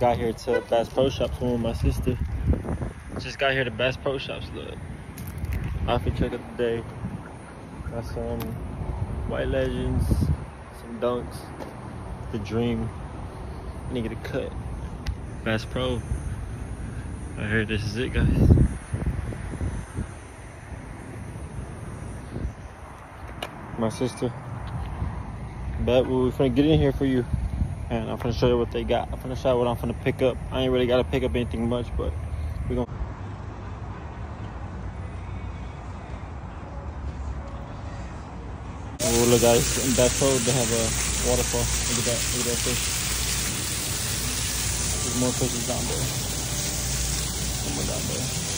Got here to Bass Pro Shops with my sister. Just got here to Bass Pro Shops. Look, outfit check of the day. Got some White Legends, some Dunks, the Dream. Need to get a cut. Bass Pro. I heard this is it, guys. My sister. But we're gonna get in here for you. And I'm gonna show you what they got. I'm gonna show you what I'm gonna pick up. I ain't really gotta pick up anything much, but we're gonna. Oh, look, guys, in Bass Pro, they have a waterfall. Look at that, look at that fish. There's more fishes down there. Some more down there.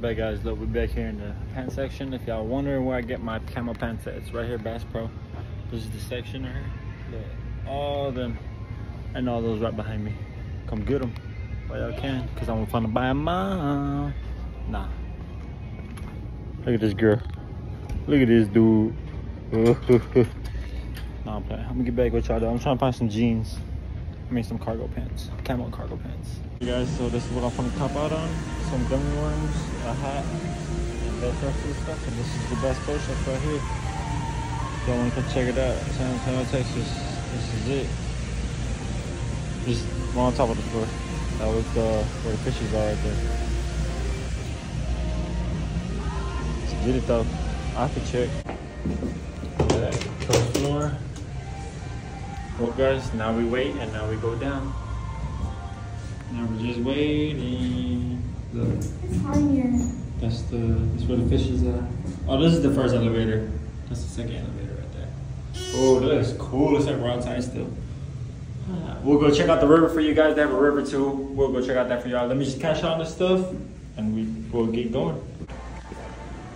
But guys, look, we're back here in the pants section. If y'all wondering where I get my camo pants at, it's right here, Bass Pro. This is the section right here. Look, all them and all those right behind me. Come get them while y'all can, cause I'm gonna buy them all. Nah. Look at this girl. Look at this dude. nah, I'm playing. I'm gonna get back with y'all though. I'm trying to find some jeans. I mean some cargo pants, camo cargo pants. Hey guys, so this is what I'm gonna top out on. Some gummy worms, a hat, and that rest of stuff. And this is the Bass Pro Shop right here. Y'all wanna come check it out? San Antonio, Texas. This is it. Just on top of the floor. That was the where the fishes are right there. Let's get it though. I have to check. That. Floor. Well guys, now we wait and now we go down. Now we're just waiting. Look, It's hard here. that's the that's where the fish is at. Oh, this is the first elevator. That's the second elevator right there. Oh, that is cool. It's like we're outside still. Ah, We'll go check out the river for you guys. They have a river too. We'll go check out that for y'all. Let me just cash out this stuff and we will get going.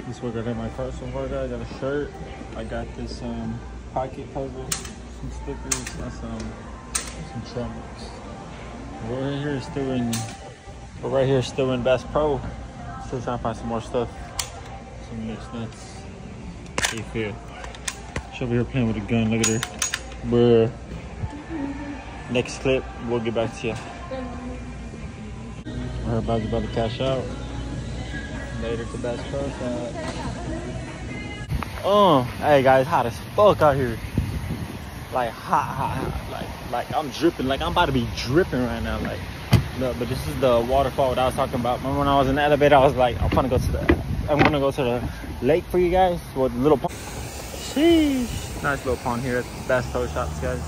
This is what I got my car so far, guys. I got a shirt. I got this um, pocket puzzle, some stickers, and some some trunks. We're right here still in. We're right here still in Bass Pro. Still trying to find some more stuff. Some mixed nuts. How you feel? Be here playing with a gun. Look at her. Bruh. Next clip, we'll get back to you. We're about about to cash out. Later to Bass Pro Shop. Oh, hey guys, hot as fuck out here. Like hot, hot, hot. Like, like I'm dripping. Like I'm about to be dripping right now. Like, but this is the waterfall that I was talking about. Remember when I was in the elevator? I was like, I'm gonna go to the, I'm gonna go to the lake for you guys. The little pond. Sheesh. Nice little pond here at Bass Pro Shops, guys.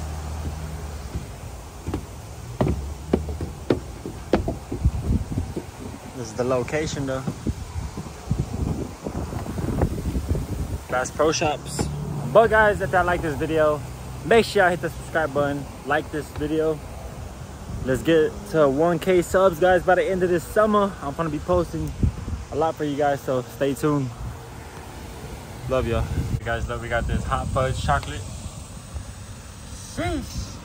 This is the location though. Bass Pro Shops. But guys, if y'all like this video, make sure y'all hit the subscribe button, like this video. Let's get to 1K subs, guys, by the end of this summer. I'm gonna be posting a lot for you guys, so stay tuned. Love y'all. You guys, look, we got this hot fudge chocolate. Sheesh.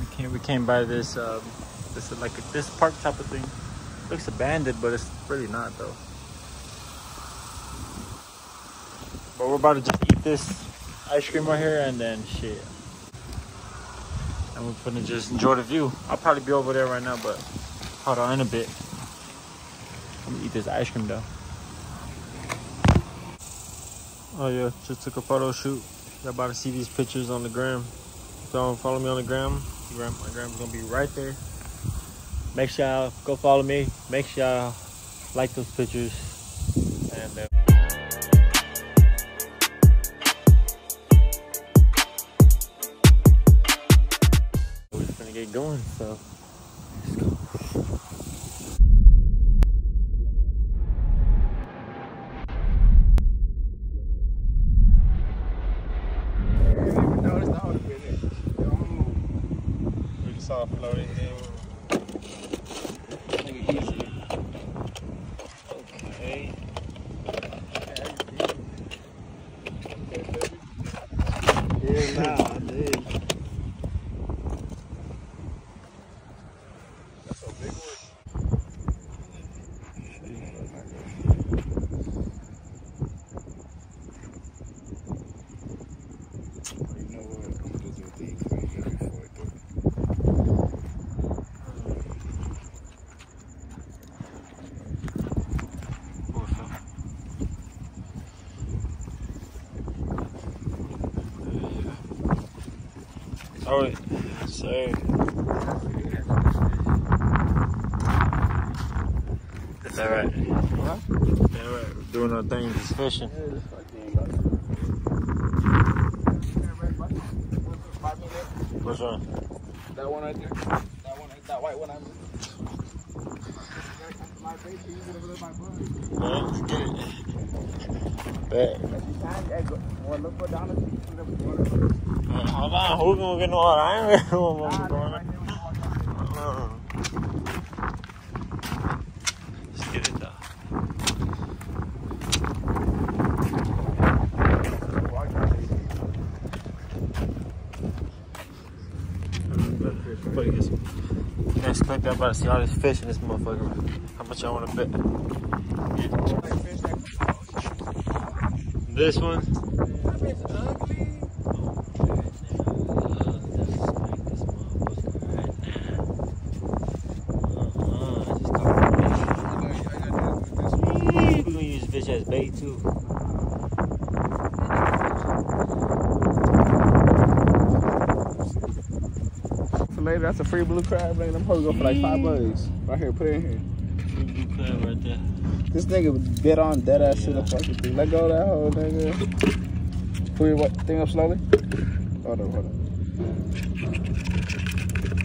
We came, we came by this, um, this is like a, this park type of thing. Looks abandoned, but it's really not though. But we're about to just eat this ice cream right here and then shit. And we're gonna just enjoy the view. I'll probably be over there right now, but hold on in a bit. I'm gonna eat this ice cream though. Oh yeah, just took a photo shoot. Y'all about to see these pictures on the gram. If y'all don't follow me on the gram, my gram's gonna be right there. Make sure y'all go follow me. Make sure y'all like those pictures. Get going. So let's go. noticed the whole minute. We just saw it floating in. Nigga, easy. Okay. Yeah, nah, I did. That's a big one. Throw it. Sir. That's alright. Huh? Alright, we're doing our thing, just fishing. Which one? That one right there. That one, that white one. I'm. Yeah, let's get it. Bet. Uh, Hold on, who's gonna get no water? I ain't for one going Uh-uh. Let's get it some- Next clip, I'm about to see all this fish in this motherfucker. How much y'all wanna bet? This one? We're oh, gonna uh-huh, use fish as bait too. For later, that's a free blue crab. Man, them hoes go for like five bucks. Right here, put it in here. Blue crab right there. This nigga bit on dead ass shit up fucking thing. Let go of that hoe, nigga. Pull your what, thing up slowly. Hold on, hold on.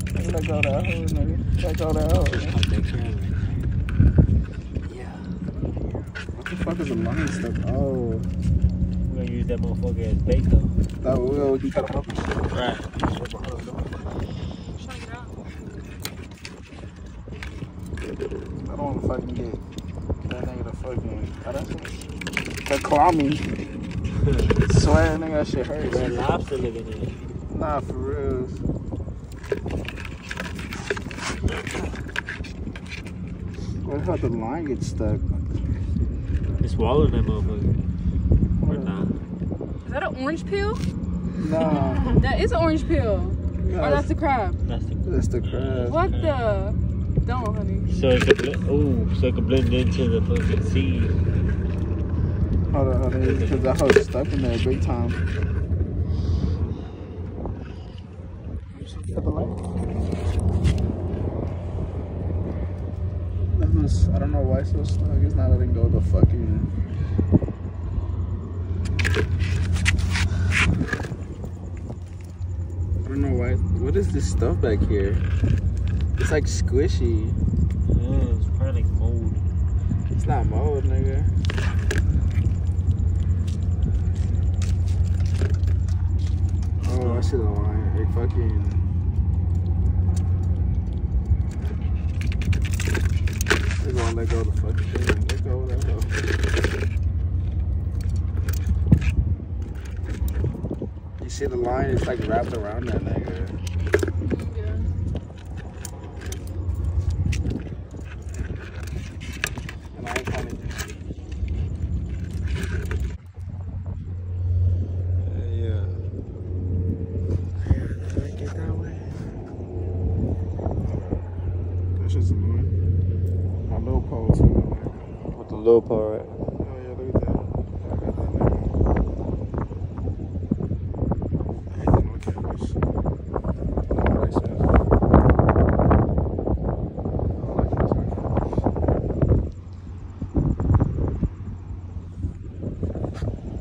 Nigga, Let go of that hoe, nigga. Let go of that hoe. nigga. Big crab. Yeah. What the fuck is the line stuff? Oh, We're gonna use that motherfucker as bait though. that will you gotta help us. Right. I don't wanna fucking get that nigga the fucking. Oh, that's the clammy. Swear, nigga, that shit hurts. Red lobster living in it. Nah, for real. What the hell the line get stuck? It's swallowing that motherfucker. Or not. Is that an orange peel? Nah, That is an orange peel. Or that's the crab. That's the that's the crab. What the? Don't, honey. so it could blend, oh, so it could blend into the fucking seed. Hold on, hold on, because that hoe's stuck in there big time. The light. I don't know why it's so stuck. It's not letting go of the fucking. I don't know why. What is this stuff back here? It's like squishy. Yeah, it's probably mold. It's not mold, nigga. Oh, I see the line. It fucking. They're gonna let go of the fucking thing. Let go that hoe. You see the line? It's like wrapped around that nigga. And I ain't trying to. Yeah. Get that way. That's just annoying. My little pole too. With the little part. Oh yeah, look at that. I got that nigga. I hate them little cameras. No license. I like this one.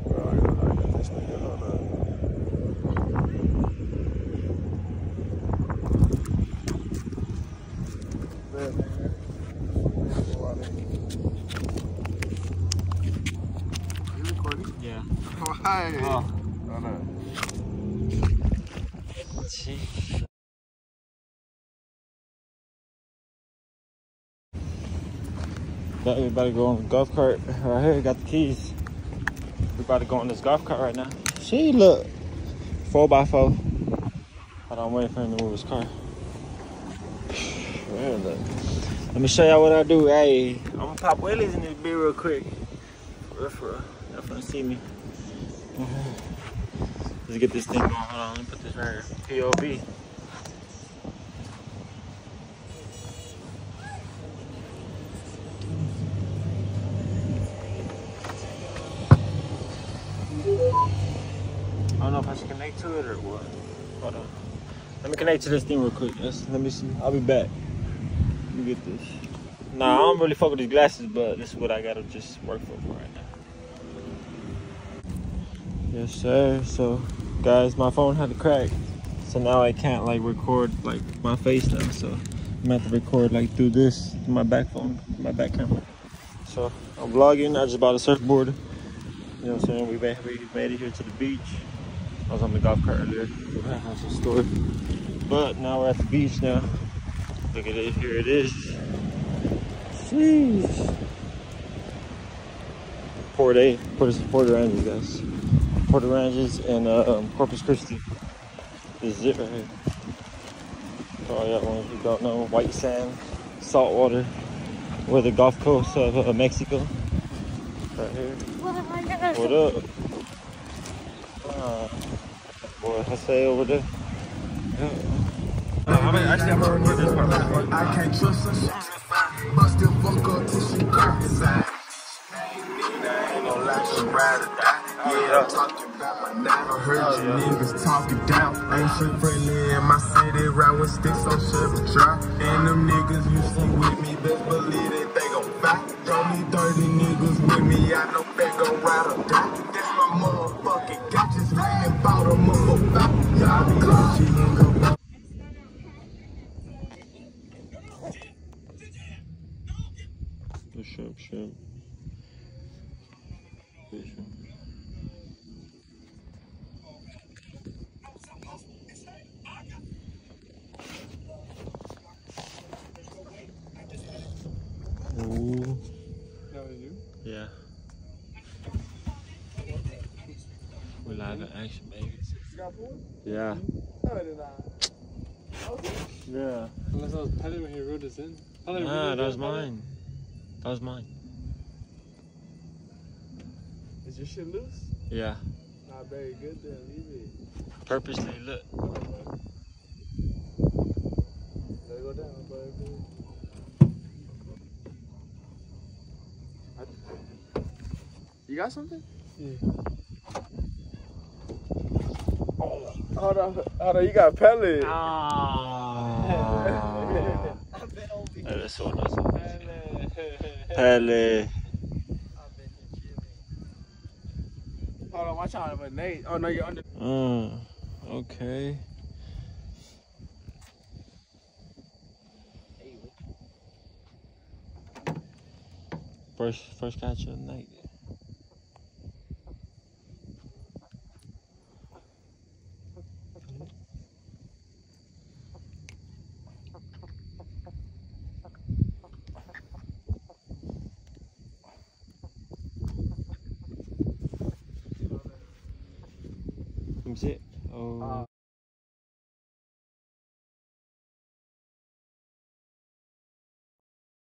Bro, I got, I got this nigga. Hold up. There, nigga. Go out there. You recording? Yeah. Why? Oh. Hold up. Jeez. Got we about to go on the golf cart right here. Got the keys. We about to go on this golf cart right now. See, look, four by four. On, I'm waiting for him to move his car. Man, look. Let me show y'all what I do. Hey, I'm gonna pop wheelies in this beer real quick. For real, for real. Y'all finna see me. Mm-hmm. Let's get this thing going. Hold on, let me put this right here. POV. I don't know if I should connect to it or what. Hold on. Let me connect to this thing real quick. Let's, let me see. I'll be back. Let me get this. Nah, I don't really fuck with these glasses, but this is what I gotta just work for right now. Yes, sir. So, guys, my phone had a crack, so now I can't like record like my face now. So I'm gonna have to record like through this, my back phone, my back camera. So I'm vlogging. I just bought a surfboard. You know what I'm saying? We made, we made it here to the beach. I was on the golf cart earlier. House was stored. But now we're at the beach now. Look at it. Here it is. Jeez. Port A, Port, Port Aransas, guys. Port Aransas and uh, um, Corpus Christi. This is it right here. For all y'all ones who don't know, white sand, salt water. We're the Gulf Coast of uh, Mexico. Right here. What up? Uh, boy, I say over there. Yeah. I mean, actually, I'm gonna this part. I can't trust her. Bust the fuck up till she cry. Ain't no lie, she ride or die. Oh, yeah, I'm talking about my night. I heard you niggas talking down. Ain't shit friendly in my city. Ride with sticks on Chevy Drive. And them niggas you see with me, best believe it, they gon' fight. Only 30 niggas with me, I know they gon' ride or die. That's my motherfucking guy. Just ran and bought a motherfucker. Y'all be glad she ain't gon' For sure, for sure. For sure. Ooh. Yeah. We live in action, baby. Yeah. Yeah. Unless I was petting when he wrote this in. Nah, that was it. mine. That was mine. Is your shit loose? Yeah. Not very good then. Leave it. Purposely look. Let it go down, baby. You got something? Yeah. Hold on, hold on. You got pellet. Ah. That's so nice. Pele. Hold on, watch out. But Nate. Oh no, you're under. Mm, okay. First, first catch of the night.